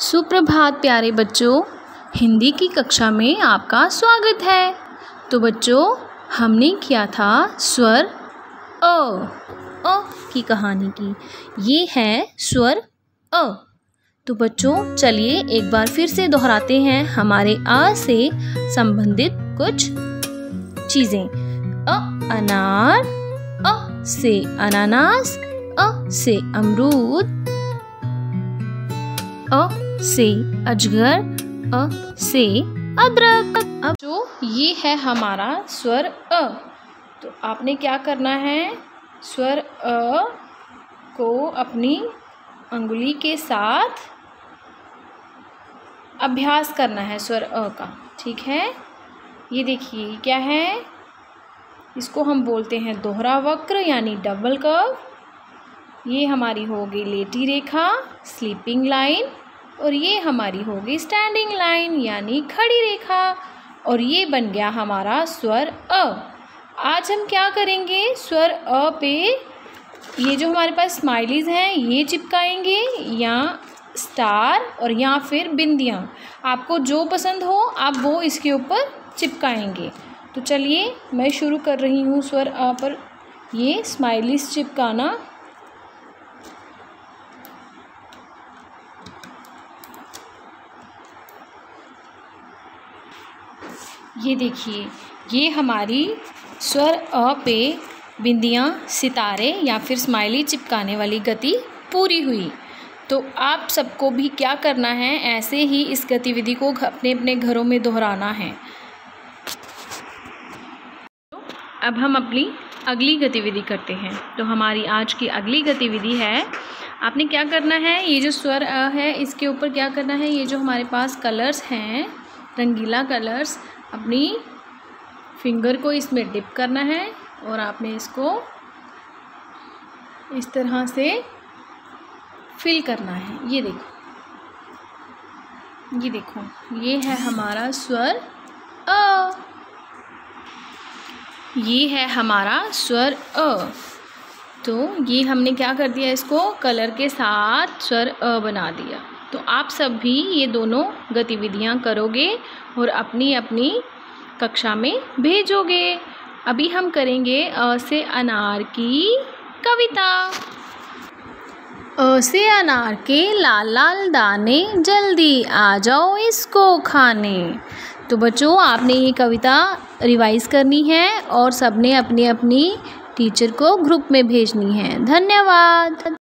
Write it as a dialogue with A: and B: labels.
A: सुप्रभात प्यारे बच्चों, हिंदी की कक्षा में आपका स्वागत है। तो बच्चों, हमने किया था स्वर अ अ की कहानी की। ये है स्वर अ। तो बच्चों, चलिए एक बार फिर से दोहराते हैं हमारे अ से संबंधित कुछ चीज़ें। अ अनार, अ से अनानास, अ से अमरूद, अ से अजगर, अ से अदरक। अब जो ये है हमारा स्वर अ। तो आपने क्या करना है? स्वर अ को अपनी अंगुली के साथ अभ्यास करना है स्वर अ का, ठीक है? ये देखिए क्या है? इसको हम बोलते हैं दोहरा वक्र, यानी डबल कर्व ये हमारी होगी लेटी रेखा स्लीपिंग लाइन और ये हमारी होगी स्टैंडिंग लाइन यानी खड़ी रेखा। और ये बन गया हमारा स्वर अ। आज हम क्या करेंगे? स्वर अ पे ये जो हमारे पास स्माइलीज़ हैं, ये चिपकाएँगे, या स्टार और या फिर बिंदियाँ। आपको जो पसंद हो, आप वो इसके ऊपर चिपकाएँगे। तो चलिए, मैं शुरू कर रही हूँ स्वर अ पर। ये स्माइलीज़ चिपकाना। ये देखिए, ये हमारी स्वर अ, पे बिंदियाँ, सितारे या फिर स्माइली चिपकाने वाली गति पूरी हुई। तो आप सबको भी क्या करना है, ऐसे ही इस गतिविधि को अपने अपने घरों में दोहराना है। अब हम अपनी अगली गतिविधि करते हैं। तो हमारी आज की अगली गतिविधि है, आपने क्या करना है, ये जो स्वर अ है, इसके ऊपर क्या करना है, ये जो हमारे पास कलर्स हैं रंगीला कलर्स अपनी फिंगर को इसमें डिप करना है और आपने इसको इस तरह से फिल करना है। ये देखो। ये देखो। ये है हमारा स्वर अ। ये है हमारा स्वर अ। तो ये हमने क्या कर दिया इसको? कलर के साथ स्वर अ बना दिया। तो आप सब भी ये दोनों गतिविधियाँ करोगे और अपनी अपनी कक्षा में भेजोगे। अभी हम करेंगे अ, से अनार की कविता। अ, से अनार के लाल लाल दाने, जल्दी आ जाओ इसको खाने। तो बच्चों, आपने ये कविता रिवाइज करनी है और सबने अपनी अपनी टीचर को ग्रुप में भेजनी है। धन्यवाद।